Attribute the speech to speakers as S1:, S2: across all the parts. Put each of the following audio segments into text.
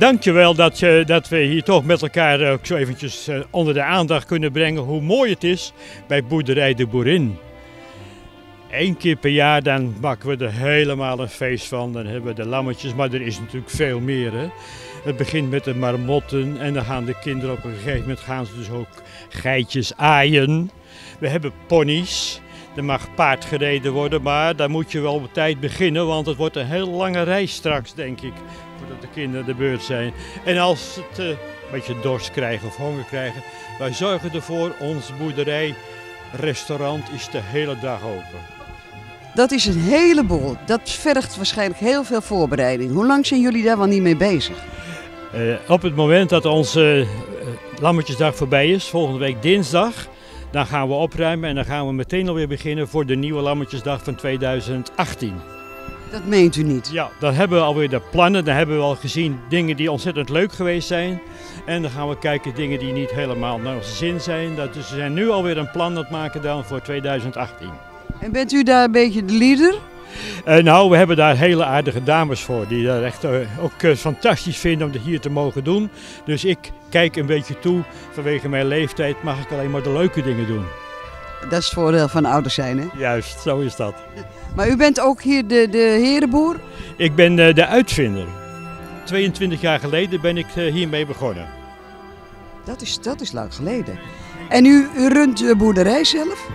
S1: Dankjewel dat, je, dat we hier toch met elkaar ook zo eventjes eh, onder de aandacht kunnen brengen hoe mooi het is bij boerderij De Boerin. Eén keer per jaar dan maken we er helemaal een feest van. Dan hebben we de lammetjes, maar er is natuurlijk veel meer. Hè? Het begint met de marmotten en dan gaan de kinderen op een gegeven moment gaan ze dus ook geitjes aaien. We hebben ponies. Er mag paard gereden worden, maar daar moet je wel op tijd beginnen, want het wordt een heel lange reis straks, denk ik, voordat de kinderen de beurt zijn. En als het eh, een beetje dorst krijgen of honger krijgen, wij zorgen ervoor, ons boerderijrestaurant is de hele dag open.
S2: Dat is een heleboel. Dat vergt waarschijnlijk heel veel voorbereiding. Hoe lang zijn jullie daar wel niet mee bezig?
S1: Eh, op het moment dat onze eh, Lammetjesdag voorbij is, volgende week dinsdag, dan gaan we opruimen en dan gaan we meteen alweer beginnen voor de nieuwe Lammetjesdag van 2018.
S2: Dat meent u niet.
S1: Ja, dan hebben we alweer de plannen. Dan hebben we al gezien dingen die ontzettend leuk geweest zijn. En dan gaan we kijken dingen die niet helemaal naar onze zin zijn. Dat, dus we zijn nu alweer een plan aan het maken dan voor 2018.
S2: En bent u daar een beetje de leader?
S1: Uh, nou, we hebben daar hele aardige dames voor die dat echt uh, ook uh, fantastisch vinden om dit hier te mogen doen. Dus ik kijk een beetje toe. Vanwege mijn leeftijd mag ik alleen maar de leuke dingen doen.
S2: Dat is het voordeel van ouders zijn, hè?
S1: Juist, zo is dat.
S2: Maar u bent ook hier de, de herenboer?
S1: Ik ben de uitvinder. 22 jaar geleden ben ik hiermee begonnen.
S2: Dat is, dat is lang geleden. En u, u runt de boerderij zelf?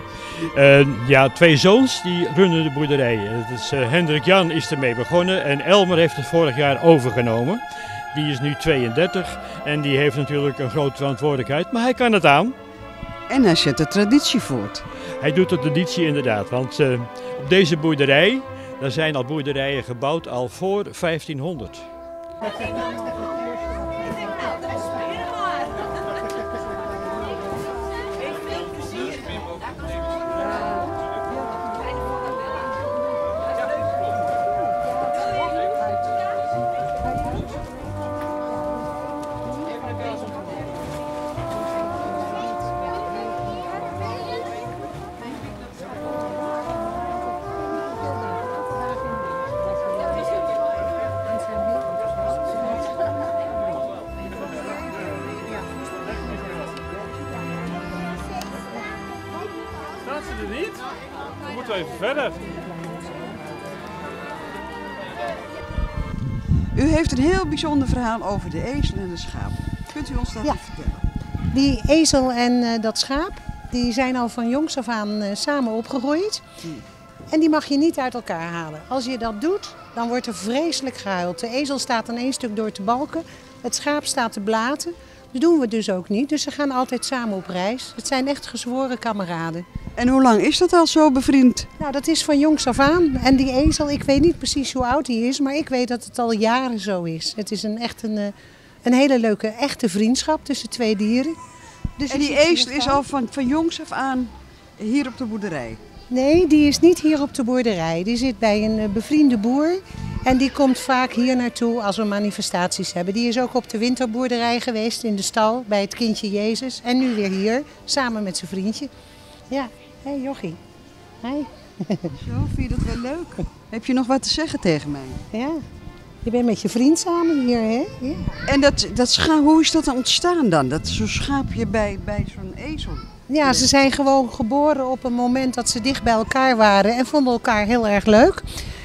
S1: Uh, ja, twee zoons die runnen de boerderij. Uh, Hendrik Jan is ermee begonnen en Elmer heeft het vorig jaar overgenomen. Die is nu 32 en die heeft natuurlijk een grote verantwoordelijkheid, maar hij kan het aan.
S2: En hij zet de traditie voort.
S1: Hij doet de traditie inderdaad, want uh, op deze boerderij, daar zijn al boerderijen gebouwd al voor 1500. Niet? Dan moeten we even verder.
S2: U heeft een heel bijzonder verhaal over de ezel en de schaap. Kunt u ons dat ja. vertellen?
S3: Die ezel en uh, dat schaap, die zijn al van jongs af aan uh, samen opgegroeid. Hmm. En die mag je niet uit elkaar halen. Als je dat doet, dan wordt er vreselijk gehuild. De ezel staat aan één stuk door te balken. Het schaap staat te blaten. Dat doen we dus ook niet. Dus ze gaan altijd samen op reis. Het zijn echt gezworen kameraden.
S2: En hoe lang is dat al zo bevriend?
S3: Nou, dat is van jongs af aan. En die ezel, ik weet niet precies hoe oud hij is, maar ik weet dat het al jaren zo is. Het is een, echt een, eh, een hele leuke, echte vriendschap tussen twee dieren.
S2: Dus en die ezel is al van, van jongs af aan hier op de boerderij?
S3: Nee, die is niet hier op de boerderij. Die zit bij een eh, bevriende boer. En die komt vaak hier naartoe als we manifestaties hebben. Die is ook op de winterboerderij geweest in de stal bij het kindje Jezus. En nu weer hier, samen met zijn vriendje. Ja, hé hey, jochie. Hi.
S2: Zo, vind je dat wel leuk? Heb je nog wat te zeggen tegen mij?
S3: Ja, je bent met je vriend samen hier, hè?
S2: Ja. En dat, dat hoe is dat ontstaan dan? Dat zo'n schaapje bij, bij zo'n ezel?
S3: Ja, ze zijn gewoon geboren op een moment dat ze dicht bij elkaar waren en vonden elkaar heel erg leuk.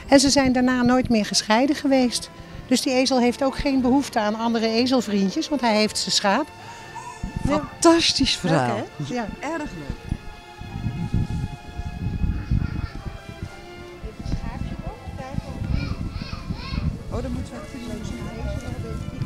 S3: En ze zijn daarna nooit meer gescheiden geweest. Dus die ezel heeft ook geen behoefte aan andere ezelvriendjes, want hij heeft zijn schaap.
S2: Fantastisch verhaal.
S3: Leuk, ja.
S2: Erg leuk. Oh, dan moeten we even Ach,